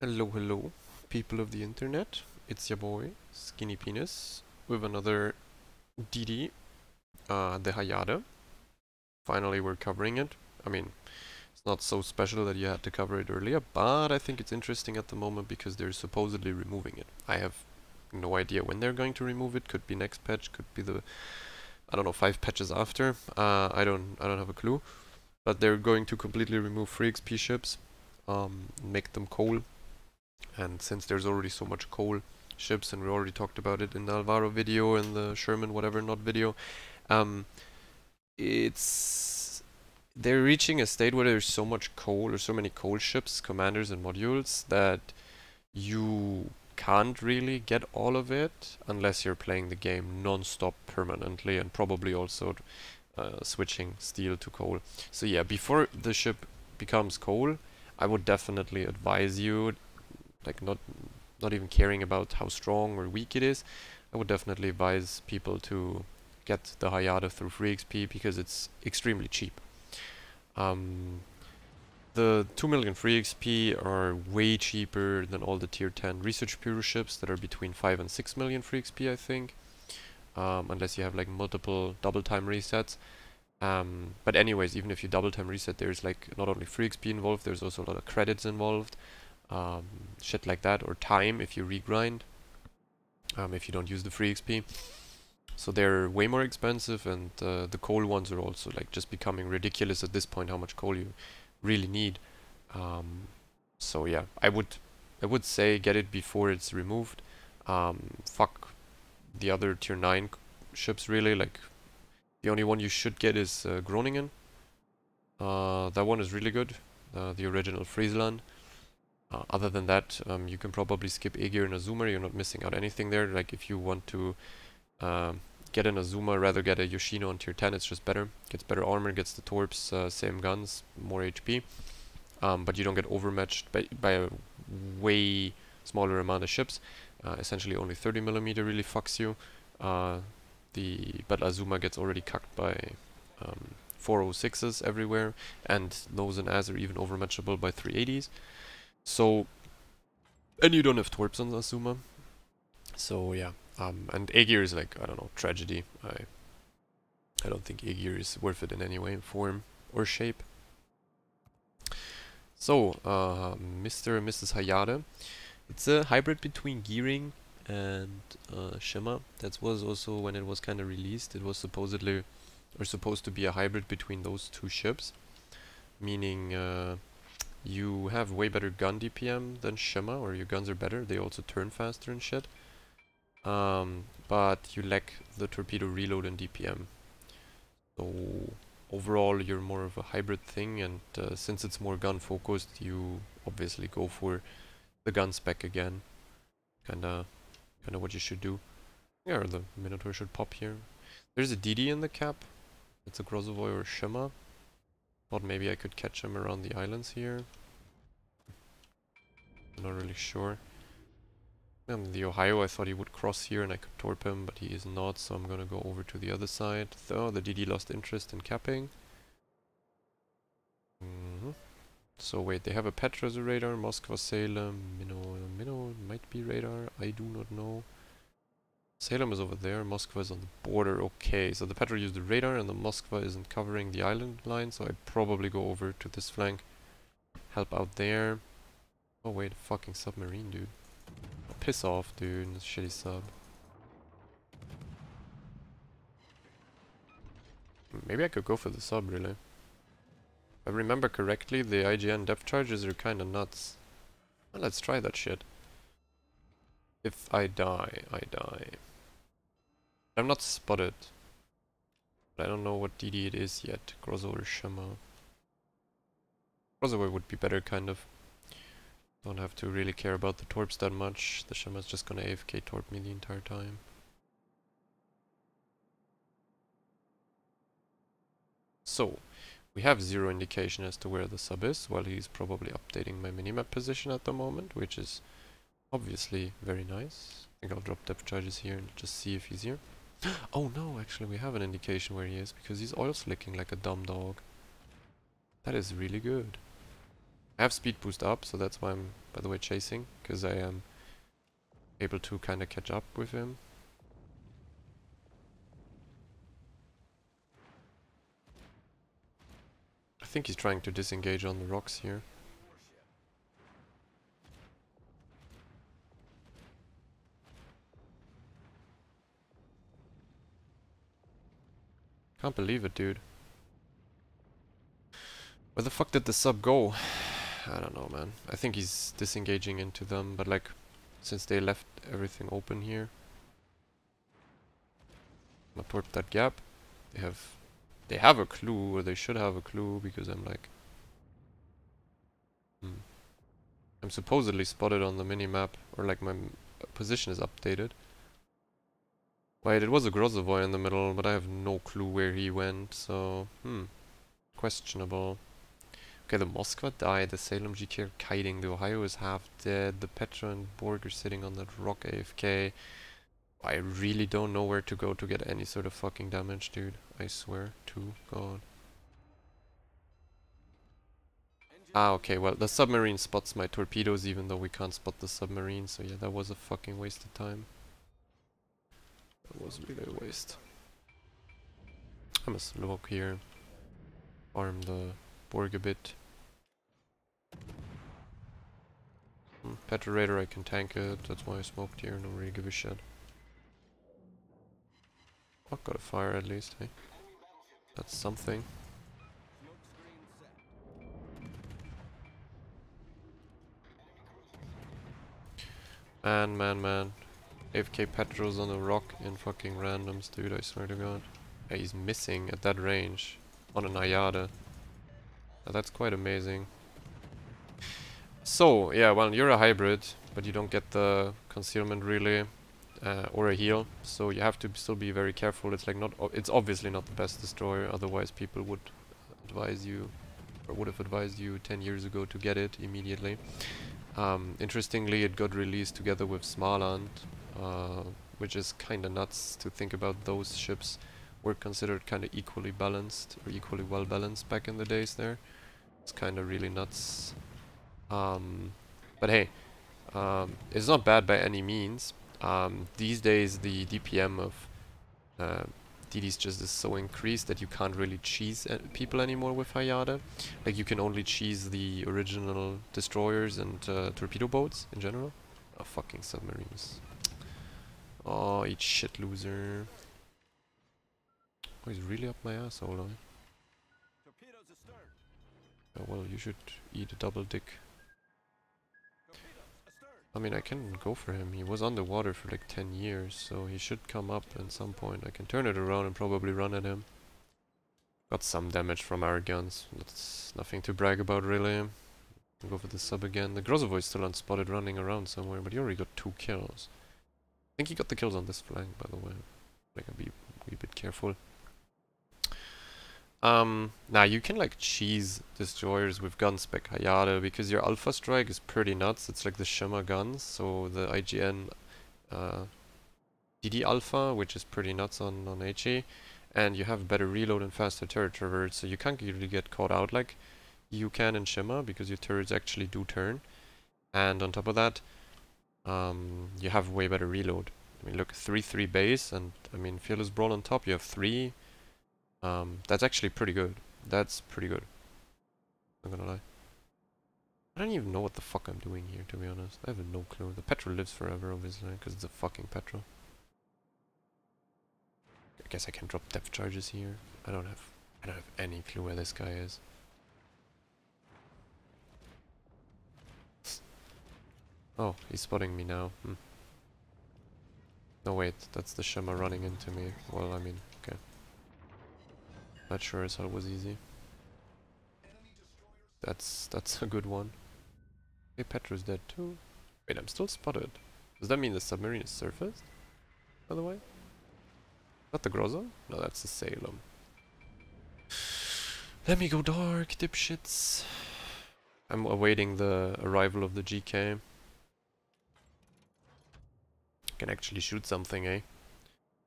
Hello, hello, people of the internet. It's your boy, Skinny Penis, with another DD, uh, the Hayate. Finally, we're covering it. I mean, it's not so special that you had to cover it earlier, but I think it's interesting at the moment because they're supposedly removing it. I have no idea when they're going to remove it. Could be next patch, could be the, I don't know, five patches after. Uh, I don't, I don't have a clue. But they're going to completely remove free XP ships, um, make them coal and since there's already so much coal ships and we already talked about it in the Alvaro video and the Sherman whatever not video um, it's they're reaching a state where there's so much coal or so many coal ships commanders and modules that you can't really get all of it unless you're playing the game non-stop permanently and probably also uh, switching steel to coal. So yeah before the ship becomes coal I would definitely advise you like not not even caring about how strong or weak it is, I would definitely advise people to get the Hayate through free XP because it's extremely cheap. Um, the 2 million free XP are way cheaper than all the tier 10 research bureau ships that are between 5 and 6 million free XP I think. Um, unless you have like multiple double time resets. Um, but anyways, even if you double time reset, there's like not only free XP involved, there's also a lot of credits involved um, shit like that, or time if you regrind, um, if you don't use the free XP. So they're way more expensive, and uh, the coal ones are also like just becoming ridiculous at this point. How much coal you really need? Um, so yeah, I would I would say get it before it's removed. Um, fuck the other tier nine ships really. Like the only one you should get is uh, Groningen. Uh, that one is really good. Uh, the original Friesland. Uh, other than that, um, you can probably skip Aegir and Azuma, you're not missing out anything there. Like if you want to uh, get an Azuma, rather get a Yoshino on tier 10, it's just better. Gets better armor, gets the torps, uh, same guns, more HP. Um, but you don't get overmatched by, by a way smaller amount of ships. Uh, essentially only 30 millimeter really fucks you. Uh, the But Azuma gets already cucked by um, 406s everywhere, and those and as are even overmatchable by 380s. So, and you don't have Torps on Azuma. So yeah, um, and Aegir is like, I don't know, tragedy. I I don't think Aegir is worth it in any way, form, or shape. So, uh, Mr. and Mrs. Hayate. It's a hybrid between Gearing and uh, Shima. That was also when it was kind of released. It was supposedly, or supposed to be a hybrid between those two ships. Meaning, uh, you have way better gun DPM than Shima, or your guns are better. They also turn faster and shit. Um, but you lack the torpedo reload and DPM. So overall you're more of a hybrid thing and uh, since it's more gun focused you obviously go for the gun spec again. Kinda kinda what you should do. Yeah, the Minotaur should pop here. There's a DD in the cap. It's a Grozovoi or Shima. Thought maybe I could catch him around the islands here. I'm Not really sure. And the Ohio, I thought he would cross here and I could torp him, but he is not, so I'm gonna go over to the other side. Oh, the DD lost interest in capping. Mm -hmm. So wait, they have a Petra radar, Moskva, Salem, Minnow, Minnow might be radar, I do not know. Salem is over there, Moskva is on the border, okay. So the Petra used the radar and the Moskva isn't covering the island line, so I'd probably go over to this flank. Help out there. Oh wait, fucking submarine, dude. Piss off, dude, this shitty sub. Maybe I could go for the sub, really. If I remember correctly, the IJN depth charges are kinda nuts. Well, let's try that shit. If I die, I die. I'm not spotted. But I don't know what DD it is yet. Grozo or Shima. Grozo would be better, kind of. Don't have to really care about the torps that much. The Shima's just gonna AFK torp me the entire time. So, we have zero indication as to where the sub is, while he's probably updating my minimap position at the moment, which is obviously very nice. I think I'll drop depth charges here and just see if he's here. oh no, actually we have an indication where he is, because he's oil slicking like a dumb dog. That is really good. I have speed boost up, so that's why I'm, by the way, chasing, because I am able to kind of catch up with him. I think he's trying to disengage on the rocks here. Can't believe it, dude. Where the fuck did the sub go? I don't know, man. I think he's disengaging into them, but like, since they left everything open here. I'm gonna torp that gap. They have, they have a clue, or they should have a clue, because I'm like, hmm. I'm supposedly spotted on the mini-map, or like my position is updated. Wait, it was a Grozovoi in the middle, but I have no clue where he went, so, hmm, questionable. Okay, the Moskva died, the Salem GT are kiting, the Ohio is half dead, the Petra and Borg are sitting on that rock AFK. I really don't know where to go to get any sort of fucking damage, dude. I swear to God. Ah, okay, well, the submarine spots my torpedoes even though we can't spot the submarine, so yeah, that was a fucking waste of time. That was really a waste. I must look here. Farm the Borg a bit. Hmm, Petrorator, I can tank it, that's why I smoked here, don't really give a shit. I got a fire at least, hey? That's something. Man, man, man. AFK Petros on the rock in fucking randoms, dude, I swear to god. Yeah, he's missing at that range on an Ayada. that's quite amazing. So, yeah, well, you're a hybrid, but you don't get the concealment really, uh, or a heal, so you have to still be very careful. It's like not, it's obviously not the best destroyer, otherwise people would advise you, or would have advised you 10 years ago to get it immediately. Um, interestingly, it got released together with Smaland, uh, which is kinda nuts to think about those ships were considered kinda equally balanced, or equally well balanced back in the days there. It's kinda really nuts. Um, but hey, um, it's not bad by any means. Um, these days the DPM of uh, DDs just is so increased that you can't really cheese people anymore with Hayate. Like you can only cheese the original destroyers and uh, torpedo boats in general. Oh, fucking submarines. Oh, eat shit loser. Oh, he's really up my asshole, eh? Oh, well, you should eat a double dick. I mean, I can go for him. He was underwater for like 10 years, so he should come up at some point. I can turn it around and probably run at him. Got some damage from our guns. That's nothing to brag about, really. Go for the sub again. The Grozovoi is still unspotted running around somewhere, but he already got two kills. I think he got the kills on this flank, by the way. I can be a bit careful. Um, now you can like cheese destroyers with gun spec because your Alpha Strike is pretty nuts. It's like the Shima guns, so the IJN uh, DD Alpha, which is pretty nuts on, on HE, and you have better reload and faster turret traverse, so you can't really get caught out like you can in Shima because your turrets actually do turn. And on top of that, um, you have way better reload. I mean, look, 3-3 base, and I mean, Fearless Brawl on top, you have 3 um, that's actually pretty good. That's pretty good. I'm gonna lie. I don't even know what the fuck I'm doing here, to be honest. I have no clue. The petrol lives forever, obviously, because it's a fucking petrol. I guess I can drop depth charges here. I don't have... I don't have any clue where this guy is. Oh, he's spotting me now. Hmm. No, wait. That's the Shima running into me. Well, I mean, okay. Not sure as hell was easy. That's that's a good one. Hey, Petra's dead too. Wait, I'm still spotted. Does that mean the submarine is surfaced? By the way? Not the Groza? No, that's the Salem. Let me go dark, dipshits. I'm awaiting the arrival of the GK. Can actually shoot something, eh?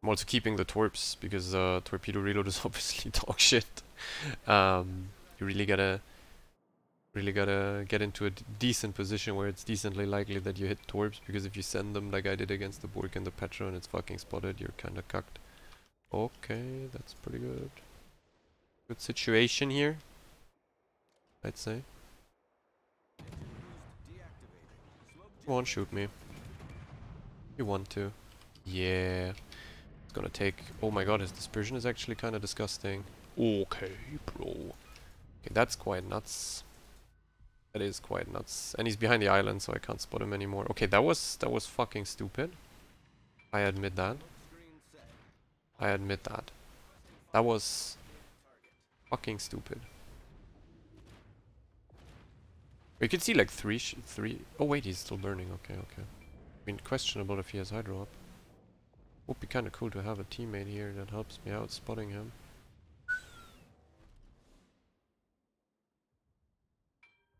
I'm also keeping the torps because uh, torpedo reload is obviously dog shit. Um, you really gotta Really gotta get into a decent position where it's decently likely that you hit Torps, because if you send them like I did against the Bork and the Petra and it's fucking spotted, you're kinda cucked. Okay, that's pretty good. Good situation here, I'd say. Come on, shoot me. You want to. Yeah. It's gonna take... Oh my god, his dispersion is actually kinda disgusting. Okay, bro. Okay, that's quite nuts. That is quite nuts. And he's behind the island, so I can't spot him anymore. Okay, that was that was fucking stupid. I admit that. I admit that. That was fucking stupid. You can see like three, three. Oh wait, he's still burning. Okay, okay. I mean, questionable if he has hydro up. Would be kind of cool to have a teammate here that helps me out spotting him. I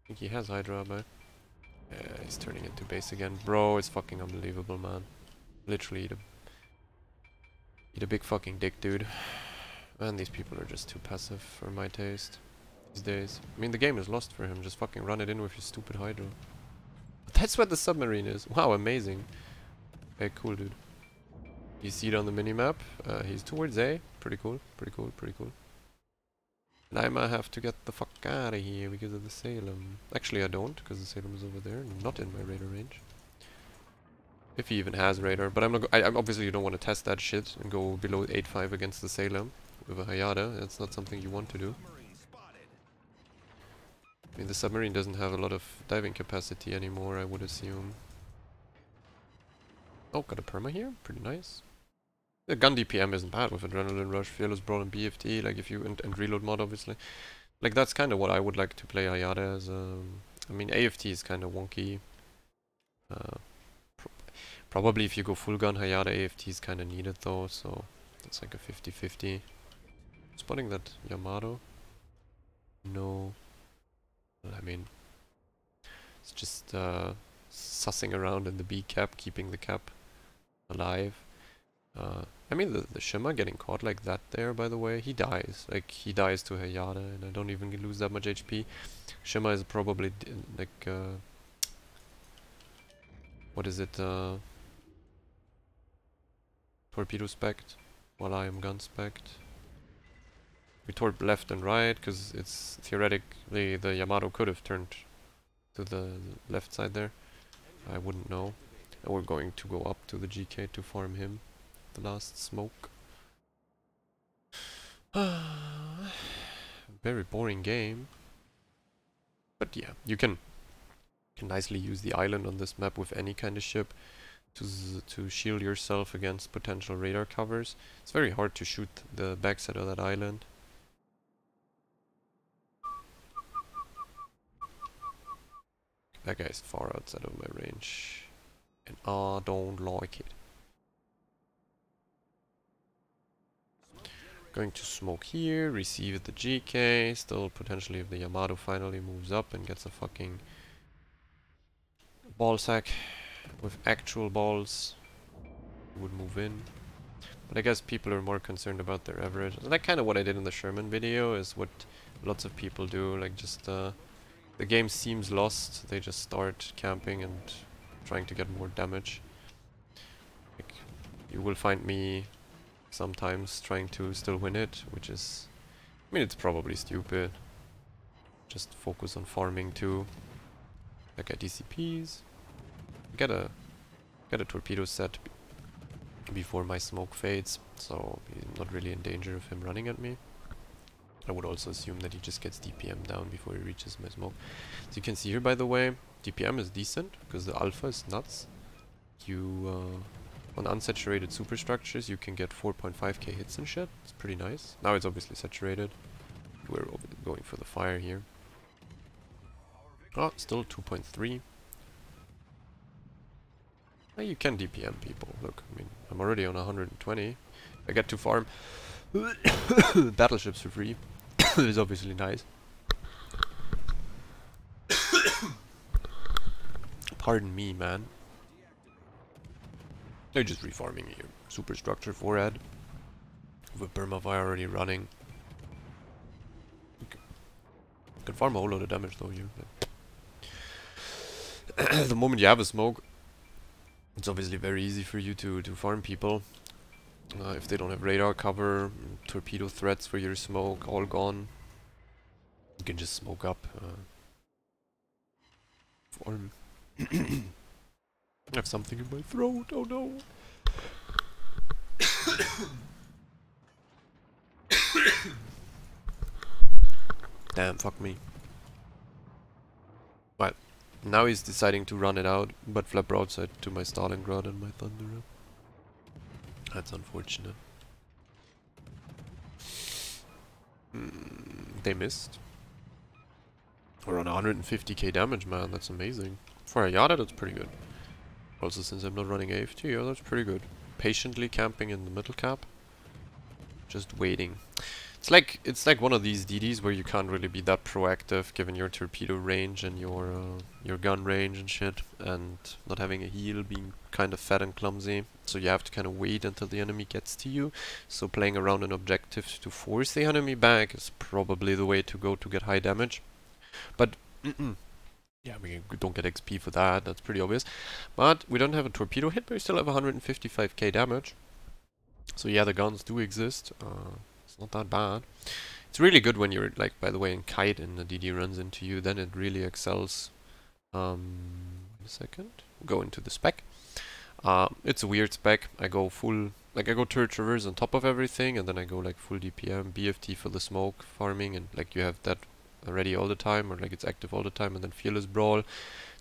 think he has hydro up, eh? Yeah, he's turning into base again. Bro, it's fucking unbelievable, man. Literally eat a, eat a big fucking dick, dude. Man, these people are just too passive for my taste these days. I mean, the game is lost for him. Just fucking run it in with your stupid hydro. That's what the submarine is. Wow, amazing. Okay, cool, dude. You see it on the minimap. Uh, he's towards A. Pretty cool, pretty cool, pretty cool. And I might have to get the fuck out of here because of the Salem. Actually, I don't, because the Salem is over there, not in my radar range. If he even has radar, but I'm not. I, I'm obviously you don't want to test that shit and go below 8.5 against the Salem with a Hayate. That's not something you want to do. I mean, the submarine doesn't have a lot of diving capacity anymore, I would assume. Oh, got a perma here. Pretty nice. The gun DPM isn't bad with Adrenaline Rush, Fearless Brawl, and BFT, like if you... and, and Reload mod, obviously. Like, that's kind of what I would like to play Hayate as. Um, I mean, AFT is kind of wonky. Uh, pro probably if you go full gun Hayate, AFT is kind of needed though, so... It's like a 50-50. Spotting that Yamato. No. I mean, it's just uh, sussing around in the B cap, keeping the cap alive. Uh, I mean, the, the Shima getting caught like that there, by the way, he dies. Like, he dies to Hayate, and I don't even lose that much HP. Shima is probably, like, uh, what is it, uh, torpedo spect, while I am gun spect. We torp left and right, because it's theoretically the Yamato could have turned to the left side there. I wouldn't know. And we're going to go up to the GK to farm him. The last smoke. Very boring game. But yeah, you can, can nicely use the island on this map with any kind of ship to to shield yourself against potential radar covers. It's very hard to shoot the backside of that island. That guy's far outside of my range. And I don't like it. Going to smoke here, receive the GK, still potentially if the Yamato finally moves up and gets a fucking ball sack with actual balls would move in. But I guess people are more concerned about their average. That kind of what I did in the Sherman video is what lots of people do, like just uh, the game seems lost, they just start camping and trying to get more damage. Like, you will find me sometimes trying to still win it, which is... I mean, it's probably stupid. Just focus on farming too. I get DCPs. Get a get a torpedo set before my smoke fades, so I'm not really in danger of him running at me. I would also assume that he just gets DPM down before he reaches my smoke. So you can see here, by the way, DPM is decent, because the alpha is nuts. You, uh, on unsaturated superstructures, you can get 4.5k hits and shit. It's pretty nice. Now it's obviously saturated. We're going for the fire here. Oh, still 2.3. you can DPM people. Look, I mean, I'm already on 120. I get to farm battleships for free. is obviously nice. Pardon me, man. They're just reforming here. Superstructure forehead. With a Burma already running. can farm a whole lot of damage though here. the moment you have a smoke, it's obviously very easy for you to, to farm people. Uh, if they don't have radar cover, torpedo threats for your smoke, all gone. You can just smoke up. Uh, farm. I have something in my throat, oh no! Damn, fuck me. Well, now he's deciding to run it out, but flap broadside to my Stalingrad and my Thunderer. That's unfortunate. Mm, they missed. We're on 150k damage, man. That's amazing. For a Yada, that's pretty good. Also, since I'm not running AFT, yeah, that's pretty good. Patiently camping in the middle cap. Just waiting. It's like it's like one of these DDs where you can't really be that proactive given your torpedo range and your uh, your gun range and shit and not having a heal being kind of fat and clumsy. So you have to kind of wait until the enemy gets to you. So playing around an objective to force the enemy back is probably the way to go to get high damage. But yeah we don't get XP for that that's pretty obvious. But we don't have a torpedo hit but we still have 155k damage. So yeah the guns do exist uh, not that bad. It's really good when you're, like, by the way, in Kite and the DD runs into you, then it really excels. Um, a second. Go into the spec. Uh, it's a weird spec. I go full, like I go turret traverse on top of everything, and then I go like full DPM, BFT for the smoke farming, and like you have that ready all the time, or like it's active all the time, and then fearless brawl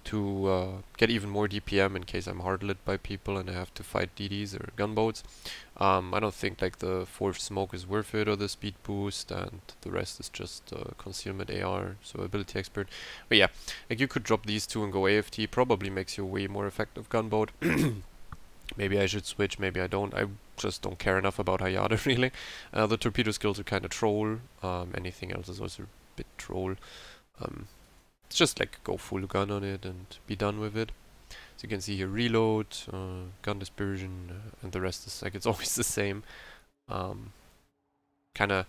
to uh, get even more DPM in case I'm hard lit by people and I have to fight DDs or gunboats. Um, I don't think like the fourth smoke is worth it or the speed boost and the rest is just uh, concealment AR, so ability expert. But yeah, like you could drop these two and go AFT, probably makes you way more effective gunboat. maybe I should switch, maybe I don't. I just don't care enough about Hayate really. Uh, the torpedo skills are kind of troll, um, anything else is also a bit troll. Um, it's just like go full gun on it and be done with it. So you can see here reload, uh, gun dispersion, uh, and the rest is like it's always the same. Um, kind of,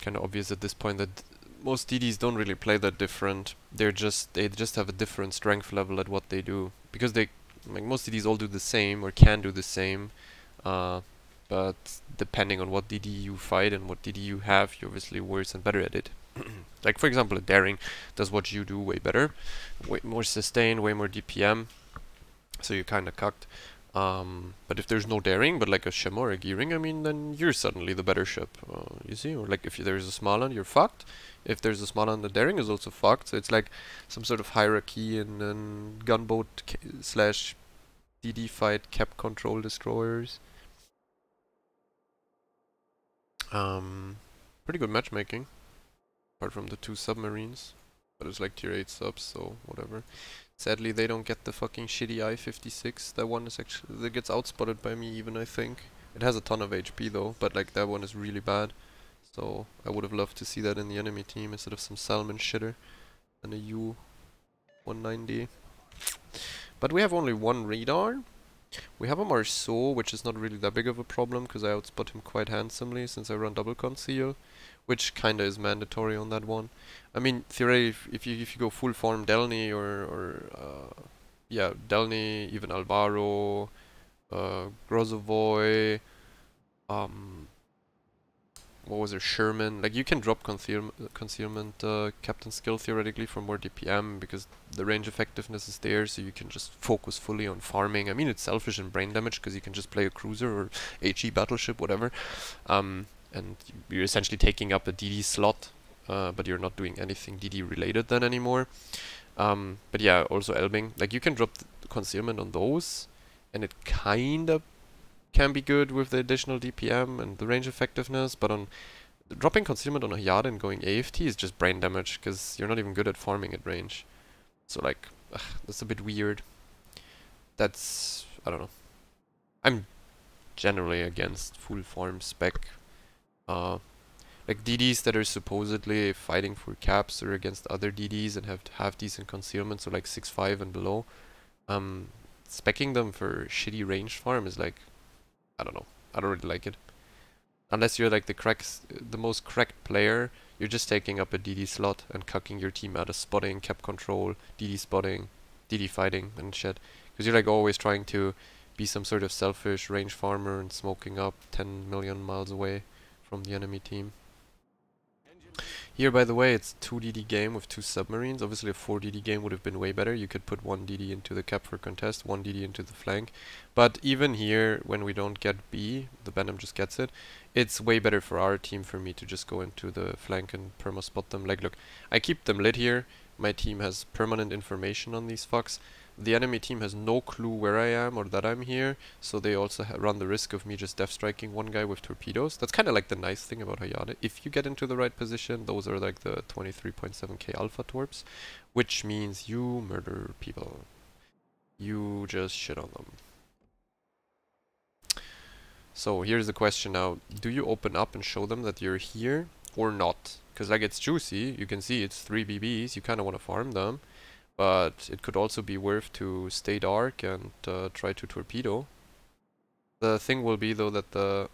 kind of obvious at this point that most DDs don't really play that different. They're just they just have a different strength level at what they do because they like most DDs all do the same or can do the same. Uh, but depending on what DD you fight and what DD you have, you're obviously worse and better at it. like for example a daring does what you do way better way more sustain way more dpm so you're kind of cucked. Um, but if there's no daring but like a shem or a gearing i mean then you're suddenly the better ship uh, you see? Or like if there's a smaller you're fucked if there's a smaller the daring is also fucked so it's like some sort of hierarchy in, in gunboat slash dd fight cap control destroyers. Um, pretty good matchmaking apart from the two submarines. But it's like tier 8 subs, so whatever. Sadly, they don't get the fucking shitty I-56. That one is actually... that gets outspotted by me even, I think. It has a ton of HP though, but like that one is really bad. So I would have loved to see that in the enemy team instead of some Salmon shitter and a U-190. But we have only one radar. We have a Marceau, which is not really that big of a problem because I outspot him quite handsomely since I run double conceal which kinda is mandatory on that one. I mean, theoretically, if, if you if you go full form Delny or or uh, yeah Delny, even Alvaro, uh, Grozovoi, um, what was it, Sherman? Like you can drop conceal concealment uh, captain skill theoretically for more DPM because the range effectiveness is there, so you can just focus fully on farming. I mean, it's selfish and brain damage because you can just play a cruiser or HE battleship, whatever. Um, and you're essentially taking up a DD slot, uh, but you're not doing anything DD related then anymore. Um, but yeah, also Elbing, like you can drop concealment on those, and it kinda can be good with the additional DPM and the range effectiveness, but on dropping concealment on a yard and going AFT is just brain damage, because you're not even good at farming at range. So like, ugh, that's a bit weird. That's, I don't know. I'm generally against full farm spec uh, like DDs that are supposedly fighting for caps or against other DDs and have have decent concealment, so like 6-5 and below. Um, specking them for shitty range farm is like, I don't know, I don't really like it. Unless you're like the cracks, the most cracked player, you're just taking up a DD slot and cucking your team out of spotting, cap control, DD spotting, DD fighting and shit. Because you're like always trying to be some sort of selfish range farmer and smoking up 10 million miles away from the enemy team. Here, by the way, it's 2 DD game with two submarines. Obviously, a 4 DD game would have been way better. You could put 1 DD into the cap for contest, 1 DD into the flank. But even here, when we don't get B, the Benham just gets it, it's way better for our team for me to just go into the flank and perma spot them. Like, look, I keep them lit here. My team has permanent information on these fucks the enemy team has no clue where I am or that I'm here, so they also run the risk of me just death striking one guy with torpedoes. That's kind of like the nice thing about Hayate. If you get into the right position, those are like the 23.7k alpha torps, which means you murder people. You just shit on them. So here's the question now. Do you open up and show them that you're here or not? Because like it's juicy, you can see it's 3 BBs, you kind of want to farm them. But it could also be worth to stay dark and uh, try to torpedo. The thing will be though that the...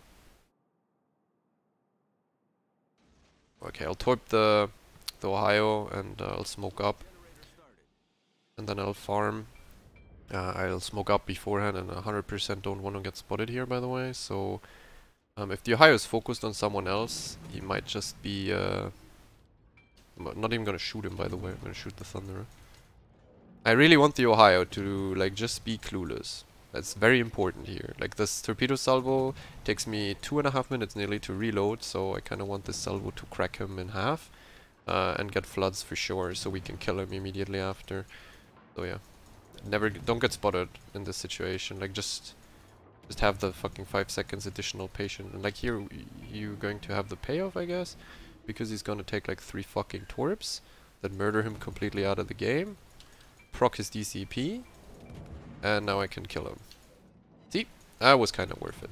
Okay, I'll torp the, the Ohio and uh, I'll smoke up. And then I'll farm. Uh, I'll smoke up beforehand and 100% don't want to get spotted here by the way. So um, if the Ohio is focused on someone else, he might just be... Uh, not even gonna shoot him by the way, I'm gonna shoot the Thunderer. I really want the Ohio to like just be clueless. That's very important here. Like this torpedo salvo takes me two and a half minutes nearly to reload, so I kind of want this salvo to crack him in half uh, and get floods for sure, so we can kill him immediately after. So yeah, never don't get spotted in this situation. Like just just have the fucking five seconds additional patience. And like here, you're going to have the payoff, I guess, because he's gonna take like three fucking torps that murder him completely out of the game proc his DCP, and now I can kill him. See? That was kind of worth it.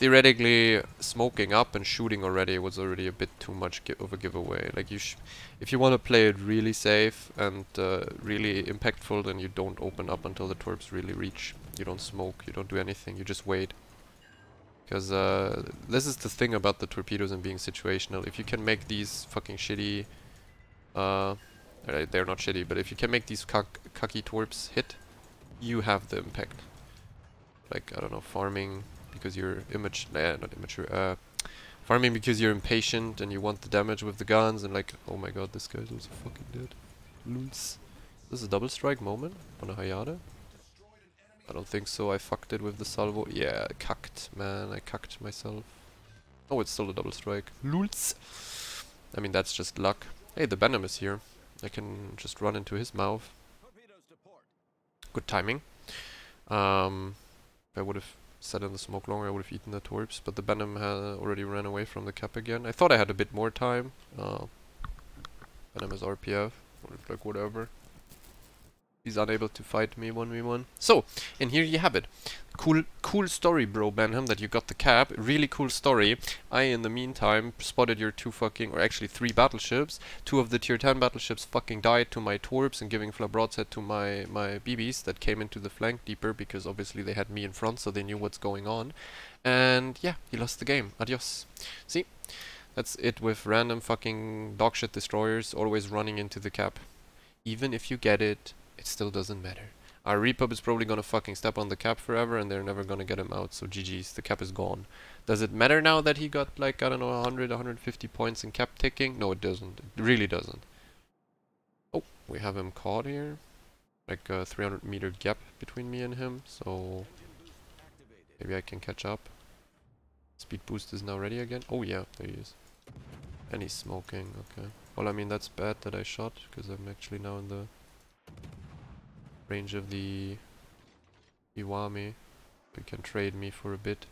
Theoretically, smoking up and shooting already was already a bit too much of a giveaway. Like you, if you want to play it really safe and uh, really impactful, then you don't open up until the torps really reach. You don't smoke, you don't do anything, you just wait. Because uh, this is the thing about the torpedoes and being situational. If you can make these fucking shitty uh, they're not shitty, but if you can make these cuck cucky torps hit, you have the impact. Like, I don't know, farming because you're immature, nah, not immature, uh, farming because you're impatient and you want the damage with the guns and like, oh my god, this guy's also fucking dead. Loons. This is a double strike moment on a Hayate? I don't think so, I fucked it with the salvo. Yeah, I cucked, man, I cucked myself. Oh, it's still a double strike. Lulz. I mean, that's just luck. Hey, the Benham is here. I can just run into his mouth. Good timing. Um, if I would have sat in the smoke longer, I would have eaten the torps, but the Benham already ran away from the cap again. I thought I had a bit more time. Uh, Benham is RPF, like whatever. He's unable to fight me 1v1. So, and here you have it. Cool cool story, bro, Benham, that you got the cap. Really cool story. I, in the meantime, spotted your two fucking, or actually three battleships. Two of the tier 10 battleships fucking died to my torps and giving fla broadside to my, my BBs that came into the flank deeper because obviously they had me in front so they knew what's going on. And yeah, you lost the game. Adios. See? That's it with random fucking dogshit destroyers always running into the cap. Even if you get it it still doesn't matter. Our Repub is probably gonna fucking step on the cap forever and they're never gonna get him out, so GG's, the cap is gone. Does it matter now that he got like, I don't know, 100, 150 points in cap ticking? No, it doesn't. It really doesn't. Oh, we have him caught here. Like a 300 meter gap between me and him, so maybe I can catch up. Speed boost is now ready again. Oh yeah, there he is. And he's smoking, okay. Well, I mean, that's bad that I shot, because I'm actually now in the range of the Iwami. He can trade me for a bit.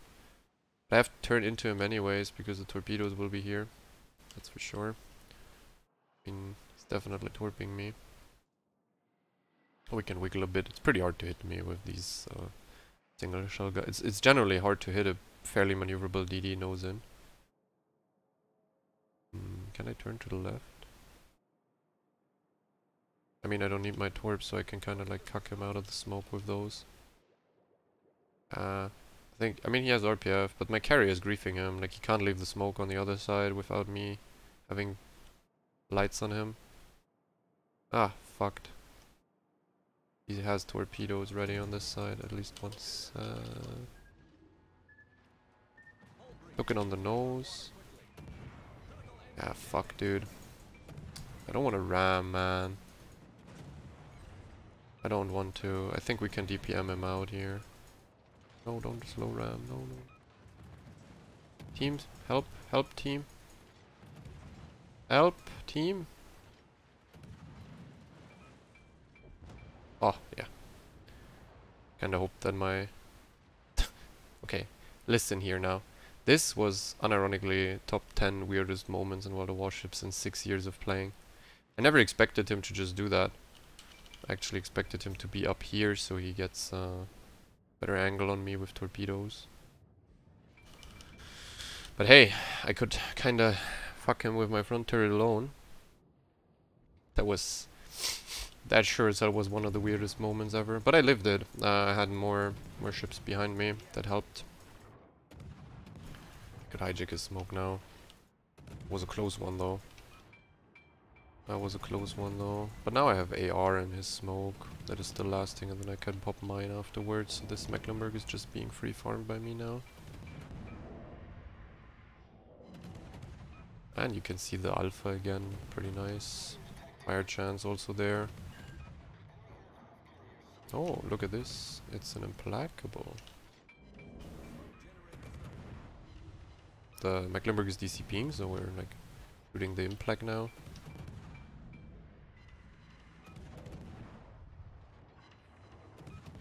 I have to turn into him anyways because the torpedoes will be here. That's for sure. I mean, he's definitely torping me. We can wiggle a bit. It's pretty hard to hit me with these uh, single shell guns. It's, it's generally hard to hit a fairly maneuverable DD nose in. Mm, can I turn to the left? I mean, I don't need my torps, so I can kind of like cuck him out of the smoke with those. Uh, I think, I mean he has RPF, but my carry is griefing him, like he can't leave the smoke on the other side without me having lights on him. Ah, fucked. He has torpedoes ready on this side, at least once. Uh, looking on the nose. Ah, fuck, dude. I don't want to ram, man. I don't want to. I think we can DPM him out here. No, don't slow ram. No, no. Teams, help, help team. Help team. Oh, yeah. Kinda hope that my... okay, listen here now. This was unironically top 10 weirdest moments in World of Warships in 6 years of playing. I never expected him to just do that. I actually expected him to be up here so he gets uh, better angle on me with torpedoes. But hey, I could kinda fuck him with my front turret alone. That was that sure as hell was one of the weirdest moments ever. But I lived it. Uh, I had more more ships behind me that helped. Could hijack his smoke now. Was a close one though. That was a close one though. But now I have AR in his smoke that is still lasting and then I can pop mine afterwards. So this Mecklenburg is just being free farmed by me now. And you can see the alpha again, pretty nice. Fire chance also there. Oh, look at this. It's an implacable. The Mecklenburg is DCPing, so we're like shooting the implac now.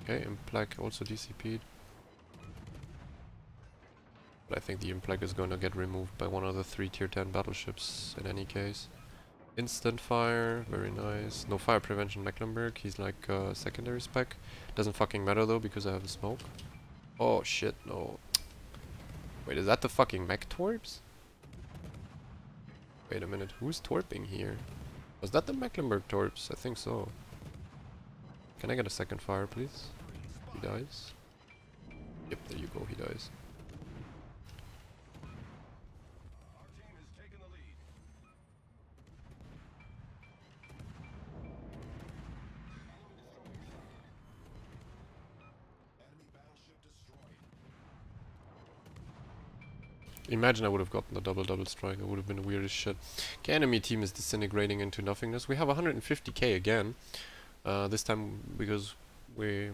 Okay, implac also DCP'd. But I think the implac is going to get removed by one of the three tier 10 battleships in any case. Instant fire, very nice. No fire prevention Mecklenburg, he's like uh, secondary spec. Doesn't fucking matter though because I have a smoke. Oh shit, no. Wait, is that the fucking mech torps? Wait a minute, who's torping here? Was that the Mecklenburg torps? I think so. Can I get a second fire please? He dies. Yep, there you go, he dies. Imagine I would have gotten the double double strike, it would have been the weirdest shit. Okay, enemy team is disintegrating into nothingness. We have 150k again. Uh, this time because we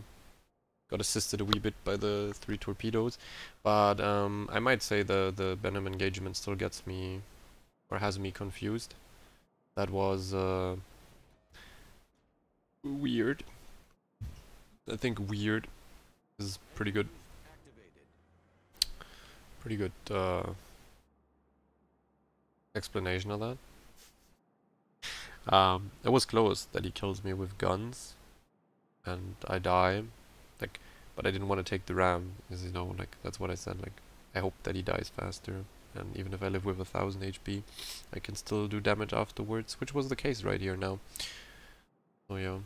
got assisted a wee bit by the three torpedoes. But um, I might say the, the Benham engagement still gets me, or has me confused. That was uh, weird. I think weird is pretty good pretty good uh, explanation of that. Um, it was close that he kills me with guns, and I die, but I didn't want to take the ram, because you know, like, that's what I said, like, I hope that he dies faster, and even if I live with a thousand HP, I can still do damage afterwards, which was the case right here now. Oh yeah.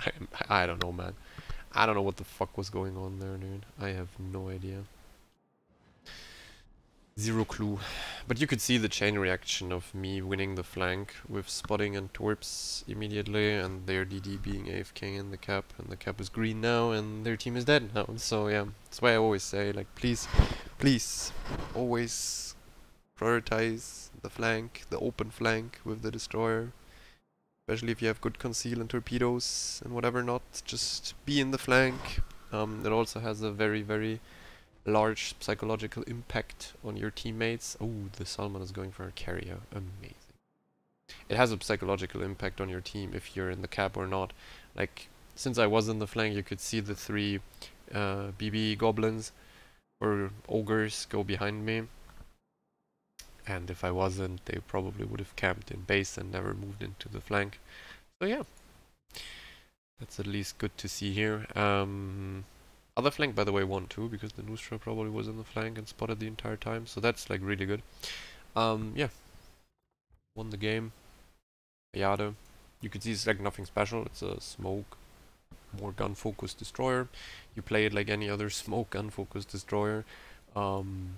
I, I don't know, man. I don't know what the fuck was going on there, dude. I have no idea. Zero clue. But you could see the chain reaction of me winning the flank with spotting and torps immediately and their DD being AFK in the cap and the cap is green now and their team is dead now. So yeah, that's why I always say like please, please always prioritize the flank, the open flank with the destroyer. Especially if you have good conceal and torpedoes and whatever not, just be in the flank. Um, it also has a very, very large psychological impact on your teammates. Oh, the Salmon is going for a carrier. Amazing. It has a psychological impact on your team if you're in the cap or not. Like, since I was in the flank, you could see the three uh, BB goblins or ogres go behind me and if I wasn't they probably would have camped in base and never moved into the flank so yeah that's at least good to see here um, other flank by the way won too because the Nusra probably was in the flank and spotted the entire time so that's like really good um, yeah won the game Yada you can see it's like nothing special it's a smoke more gun focused destroyer. You play it like any other smoke gun focused destroyer. Um,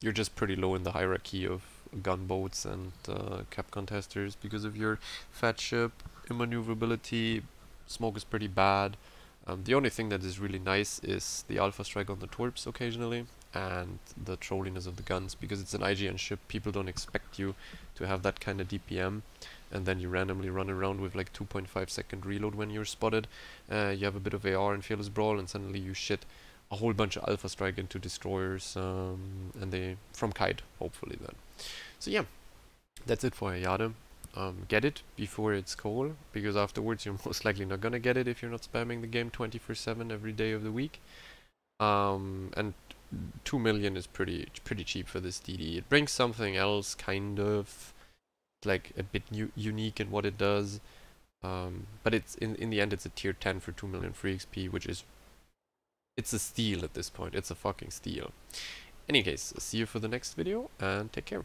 you're just pretty low in the hierarchy of gunboats and uh, cap contesters because of your fat ship, immaneuverability, smoke is pretty bad. Um, the only thing that is really nice is the alpha strike on the torps occasionally and the trolliness of the guns because it's an IJN ship. People don't expect you to have that kind of DPM and then you randomly run around with like 2.5 second reload when you're spotted. Uh, you have a bit of AR and fearless brawl and suddenly you shit a whole bunch of alpha strike into destroyers um, and they from kite hopefully then. So yeah that's it for Hayate um, get it before it's cold because afterwards you're most likely not gonna get it if you're not spamming the game 24/7 every day of the week. Um, and two million is pretty pretty cheap for this DD. It brings something else, kind of like a bit unique in what it does. Um, but it's in in the end it's a tier 10 for 2 million free XP, which is it's a steal at this point. It's a fucking steal. Any case, see you for the next video and take care.